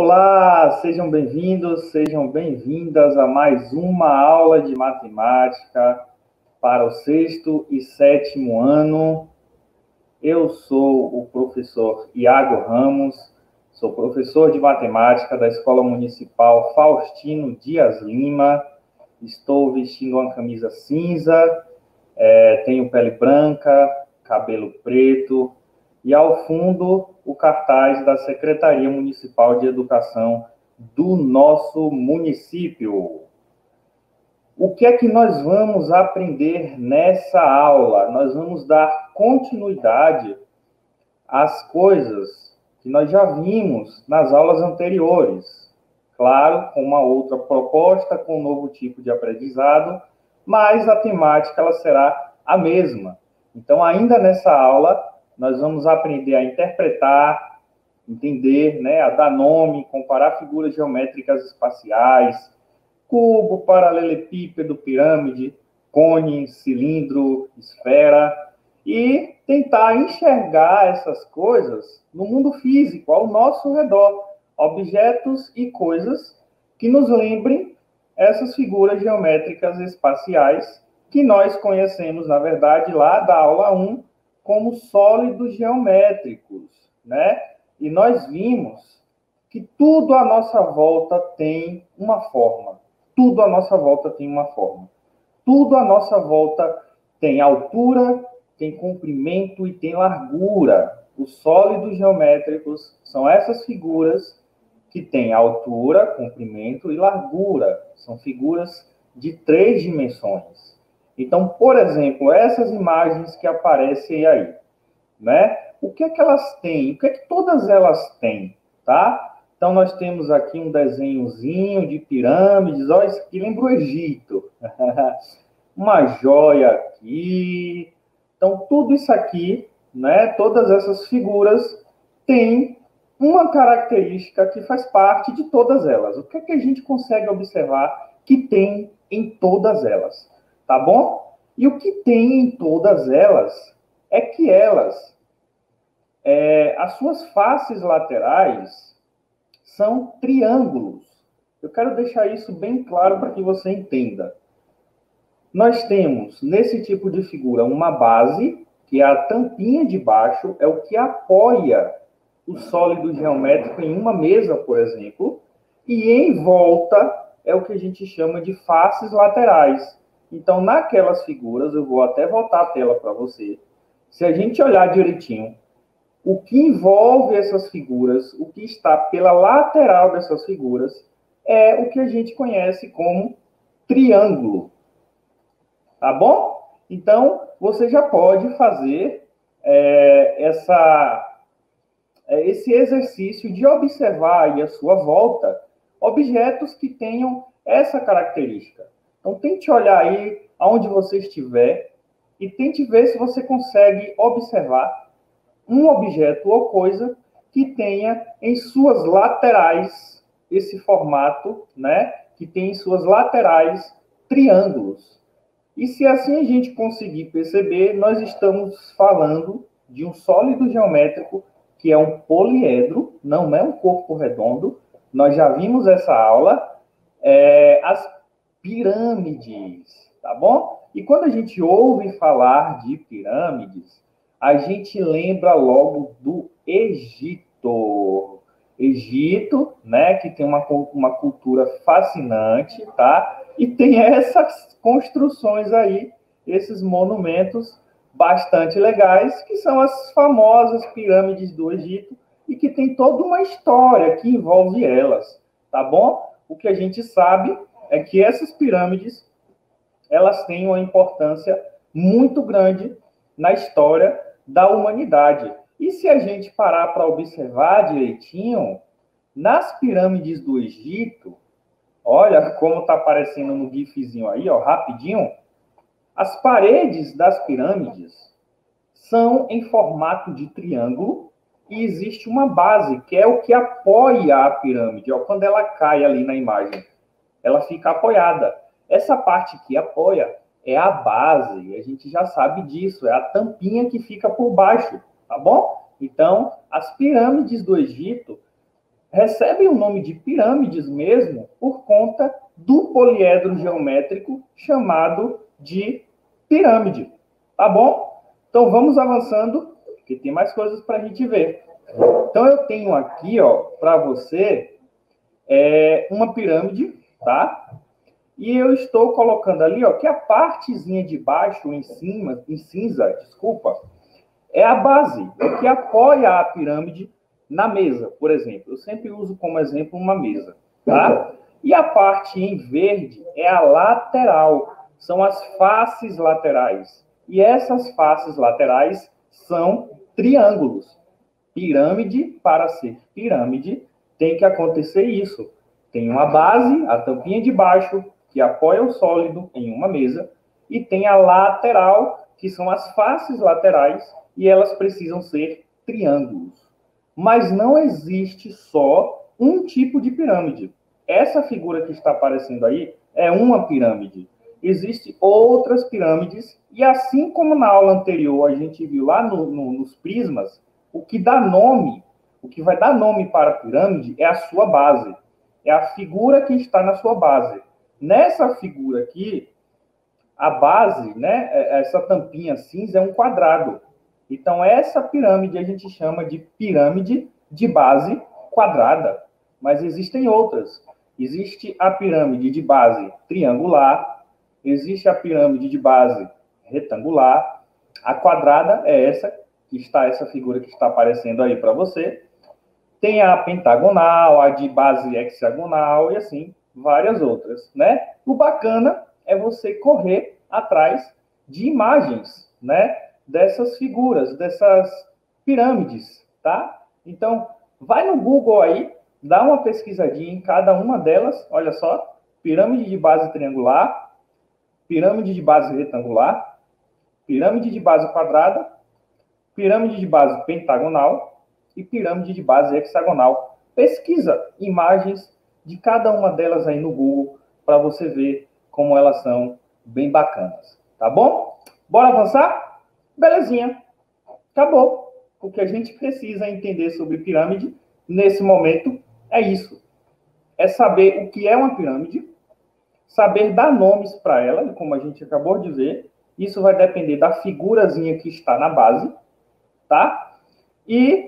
Olá, sejam bem-vindos, sejam bem-vindas a mais uma aula de matemática para o sexto e sétimo ano. Eu sou o professor Iago Ramos, sou professor de matemática da Escola Municipal Faustino Dias Lima. Estou vestindo uma camisa cinza, é, tenho pele branca, cabelo preto, e ao fundo o cartaz da Secretaria Municipal de Educação do nosso município. O que é que nós vamos aprender nessa aula? Nós vamos dar continuidade às coisas que nós já vimos nas aulas anteriores. Claro, com uma outra proposta, com um novo tipo de aprendizado, mas a temática ela será a mesma. Então, ainda nessa aula, nós vamos aprender a interpretar, entender, né, a dar nome, comparar figuras geométricas espaciais, cubo, paralelepípedo, pirâmide, cone, cilindro, esfera, e tentar enxergar essas coisas no mundo físico, ao nosso redor, objetos e coisas que nos lembrem essas figuras geométricas espaciais que nós conhecemos, na verdade, lá da aula 1, como sólidos geométricos, né? E nós vimos que tudo à nossa volta tem uma forma. Tudo à nossa volta tem uma forma. Tudo à nossa volta tem altura, tem comprimento e tem largura. Os sólidos geométricos são essas figuras que têm altura, comprimento e largura. São figuras de três dimensões. Então, por exemplo, essas imagens que aparecem aí, né? O que é que elas têm? O que é que todas elas têm, tá? Então, nós temos aqui um desenhozinho de pirâmides, olha, isso aqui lembra o Egito. Uma joia aqui. Então, tudo isso aqui, né? Todas essas figuras têm uma característica que faz parte de todas elas. O que é que a gente consegue observar que tem em todas elas? Tá bom? E o que tem em todas elas é que elas, é, as suas faces laterais são triângulos. Eu quero deixar isso bem claro para que você entenda. Nós temos, nesse tipo de figura, uma base, que é a tampinha de baixo, é o que apoia o sólido geométrico em uma mesa, por exemplo, e em volta é o que a gente chama de faces laterais, então, naquelas figuras, eu vou até voltar a tela para você. Se a gente olhar direitinho, o que envolve essas figuras, o que está pela lateral dessas figuras, é o que a gente conhece como triângulo. Tá bom? Então, você já pode fazer é, essa, é, esse exercício de observar aí à sua volta objetos que tenham essa característica. Então, tente olhar aí aonde você estiver e tente ver se você consegue observar um objeto ou coisa que tenha em suas laterais esse formato, né? Que tem em suas laterais triângulos. E se assim a gente conseguir perceber, nós estamos falando de um sólido geométrico que é um poliedro, não é um corpo redondo. Nós já vimos essa aula. É, as pirâmides, tá bom? E quando a gente ouve falar de pirâmides, a gente lembra logo do Egito. Egito, né, que tem uma, uma cultura fascinante, tá? E tem essas construções aí, esses monumentos bastante legais, que são as famosas pirâmides do Egito e que tem toda uma história que envolve elas, tá bom? O que a gente sabe é que essas pirâmides elas têm uma importância muito grande na história da humanidade. E se a gente parar para observar direitinho, nas pirâmides do Egito, olha como está aparecendo no gifzinho aí, ó, rapidinho, as paredes das pirâmides são em formato de triângulo e existe uma base, que é o que apoia a pirâmide, ó, quando ela cai ali na imagem ela fica apoiada. Essa parte que apoia é a base, a gente já sabe disso, é a tampinha que fica por baixo, tá bom? Então, as pirâmides do Egito recebem o nome de pirâmides mesmo por conta do poliedro geométrico chamado de pirâmide. Tá bom? Então vamos avançando, que tem mais coisas para a gente ver. Então eu tenho aqui, ó, para você é, uma pirâmide, tá? E eu estou colocando ali, ó, que a partezinha de baixo em cima, em cinza, desculpa, é a base, é que apoia a pirâmide na mesa, por exemplo. Eu sempre uso como exemplo uma mesa, tá? E a parte em verde é a lateral, são as faces laterais. E essas faces laterais são triângulos. Pirâmide, para ser pirâmide, tem que acontecer isso. Tem uma base, a tampinha de baixo, que apoia o sólido em uma mesa, e tem a lateral, que são as faces laterais, e elas precisam ser triângulos. Mas não existe só um tipo de pirâmide. Essa figura que está aparecendo aí é uma pirâmide. Existem outras pirâmides, e assim como na aula anterior a gente viu lá no, no, nos prismas, o que dá nome, o que vai dar nome para a pirâmide é a sua base. É a figura que está na sua base. Nessa figura aqui, a base, né, é, essa tampinha cinza é um quadrado. Então, essa pirâmide a gente chama de pirâmide de base quadrada. Mas existem outras. Existe a pirâmide de base triangular, existe a pirâmide de base retangular. A quadrada é essa, que está essa figura que está aparecendo aí para você. Tem a pentagonal, a de base hexagonal e assim várias outras, né? O bacana é você correr atrás de imagens, né? Dessas figuras, dessas pirâmides, tá? Então, vai no Google aí, dá uma pesquisadinha em cada uma delas, olha só, pirâmide de base triangular, pirâmide de base retangular, pirâmide de base quadrada, pirâmide de base pentagonal e pirâmide de base hexagonal. Pesquisa imagens de cada uma delas aí no Google para você ver como elas são bem bacanas. Tá bom? Bora avançar? Belezinha. Acabou. O que a gente precisa entender sobre pirâmide nesse momento é isso. É saber o que é uma pirâmide, saber dar nomes para ela, como a gente acabou de ver. Isso vai depender da figurazinha que está na base, tá? E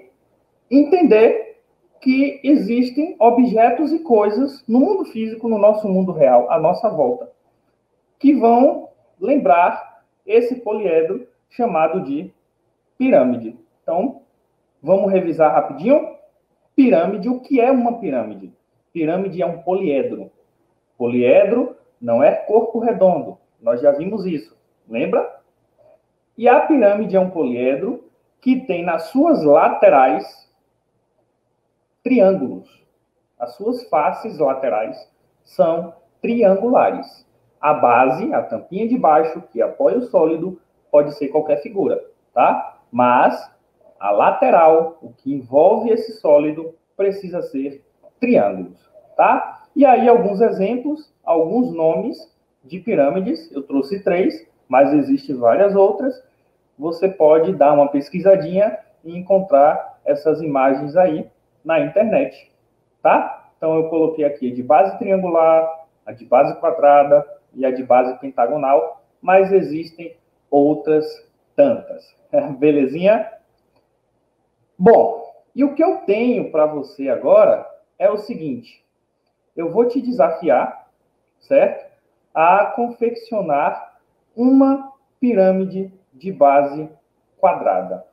entender que existem objetos e coisas no mundo físico, no nosso mundo real, à nossa volta, que vão lembrar esse poliedro chamado de pirâmide. Então, vamos revisar rapidinho. Pirâmide, o que é uma pirâmide? Pirâmide é um poliedro. Poliedro não é corpo redondo. Nós já vimos isso. Lembra? E a pirâmide é um poliedro que tem nas suas laterais triângulos. As suas faces laterais são triangulares. A base, a tampinha de baixo, que apoia o sólido, pode ser qualquer figura, tá? Mas a lateral, o que envolve esse sólido, precisa ser triângulos, tá? E aí alguns exemplos, alguns nomes de pirâmides, eu trouxe três, mas existem várias outras. Você pode dar uma pesquisadinha e encontrar essas imagens aí na internet, tá? Então eu coloquei aqui a de base triangular, a de base quadrada e a de base pentagonal, mas existem outras tantas. Belezinha? Bom, e o que eu tenho para você agora é o seguinte: eu vou te desafiar, certo? A confeccionar uma pirâmide de base quadrada.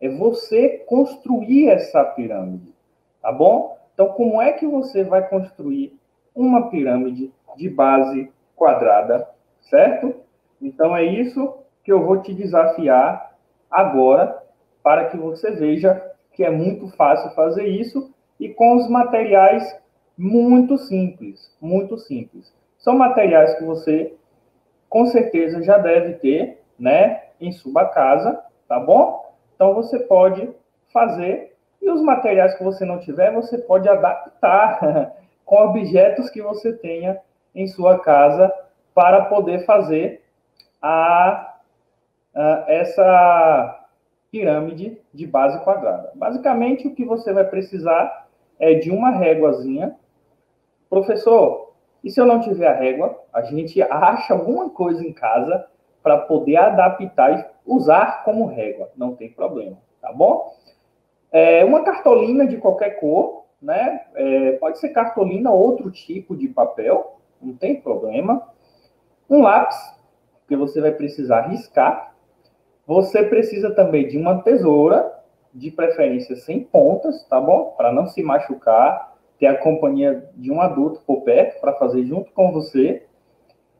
É você construir essa pirâmide. Tá bom? Então, como é que você vai construir uma pirâmide de base quadrada, certo? Então, é isso que eu vou te desafiar agora, para que você veja que é muito fácil fazer isso e com os materiais muito simples, muito simples. São materiais que você com certeza já deve ter, né, em sua casa, tá bom? Então você pode fazer e os materiais que você não tiver, você pode adaptar com objetos que você tenha em sua casa para poder fazer a, a, essa pirâmide de base quadrada. Basicamente, o que você vai precisar é de uma réguazinha. Professor, e se eu não tiver a régua, a gente acha alguma coisa em casa para poder adaptar e usar como régua, não tem problema, tá bom? É uma cartolina de qualquer cor, né? É, pode ser cartolina, outro tipo de papel, não tem problema. Um lápis, que você vai precisar riscar. Você precisa também de uma tesoura, de preferência sem pontas, tá bom? Para não se machucar, ter a companhia de um adulto por perto para fazer junto com você.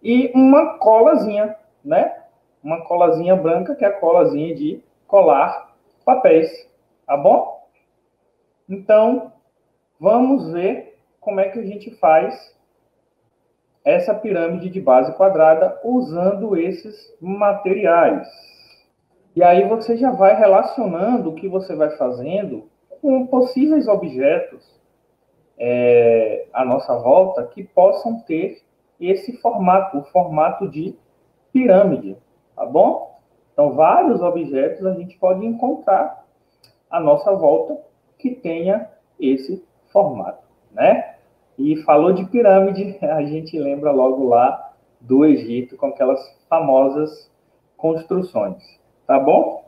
E uma colazinha, né? Uma colazinha branca, que é a colazinha de colar papéis, tá bom? Então, vamos ver como é que a gente faz essa pirâmide de base quadrada usando esses materiais. E aí você já vai relacionando o que você vai fazendo com possíveis objetos é, à nossa volta que possam ter esse formato, o formato de pirâmide, tá bom? Então, vários objetos a gente pode encontrar à nossa volta que tenha esse formato, né? E falou de pirâmide, a gente lembra logo lá do Egito com aquelas famosas construções, tá bom?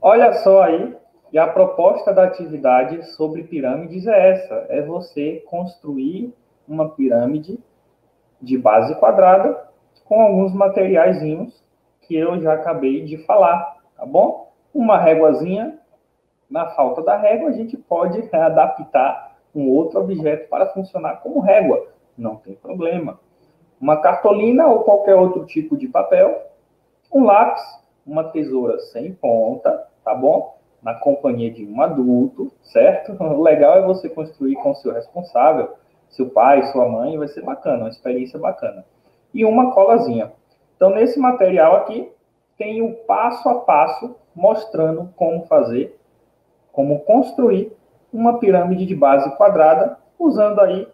Olha só aí, e a proposta da atividade sobre pirâmides é essa: é você construir uma pirâmide de base quadrada com alguns materiaizinhos que eu já acabei de falar, tá bom? Uma réguazinha na falta da régua, a gente pode adaptar um outro objeto para funcionar como régua, não tem problema. Uma cartolina ou qualquer outro tipo de papel, um lápis, uma tesoura sem ponta, tá bom? Na companhia de um adulto, certo? O legal é você construir com seu responsável, seu pai, sua mãe, vai ser bacana, uma experiência bacana. E uma colazinha. Então, nesse material aqui, tem o passo a passo mostrando como fazer como construir uma pirâmide de base quadrada usando aí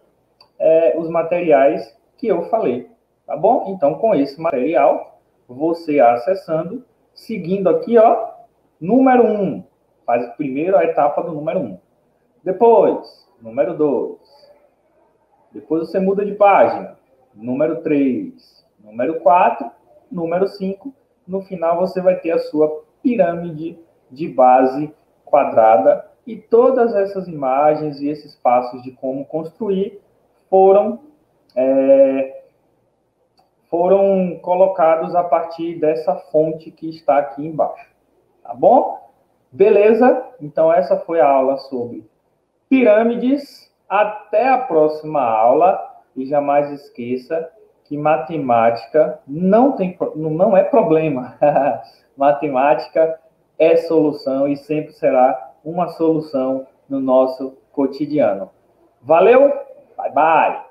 é, os materiais que eu falei, tá bom? Então, com esse material, você acessando, seguindo aqui, ó, número 1, um, faz primeiro a etapa do número 1. Um. Depois, número 2. Depois você muda de página, número 3, número 4, número 5. No final, você vai ter a sua pirâmide de base quadrada e todas essas imagens e esses passos de como construir foram é, foram colocados a partir dessa fonte que está aqui embaixo, tá bom? Beleza? Então essa foi a aula sobre pirâmides. Até a próxima aula e jamais esqueça que matemática não tem não é problema. matemática é solução e sempre será uma solução no nosso cotidiano. Valeu, bye bye!